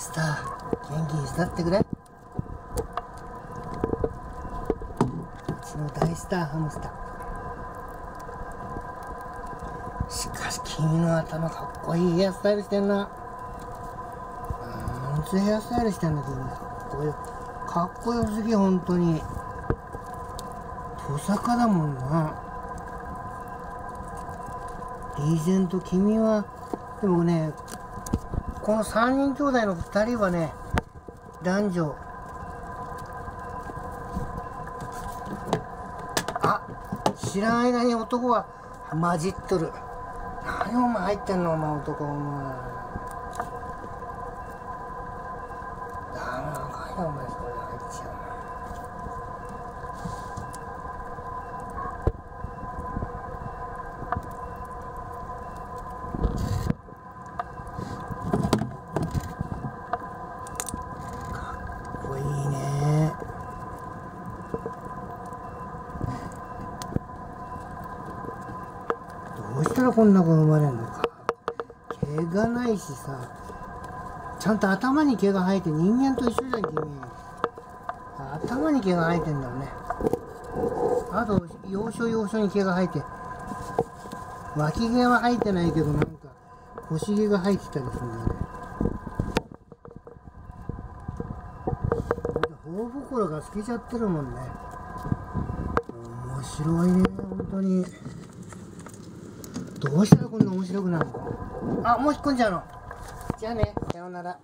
スター元気に育ってくれ。うちの大スターハムスター。しかし君の頭かっこいいヘアスタイルしてんな。なんつうヘアスタイルしてんだ君かっこよかっこよすぎ本当に。トサカだもんな。リーゼント君は。でもねこの3人兄弟の2人はね男女。あ知らん間に男は混じっとる。何お前入ってんのお前男。お前。ダメなかんよお前それ入っちゃうかっこいいねどうしたらこんな子生まれんのか。毛がないしさ。ちゃんと頭に毛が生えて人間と一緒じゃん君。頭に毛が生えてんだね。あと要所要所に毛が生えて。脇毛は生えてないけどなんか腰毛が生えてたりするんだよね。頬袋が透けちゃってるもんね。面白いね本当に。どうしたらこんな面白くなるの？あもう引っ込んじゃうの。じゃあねさようなら。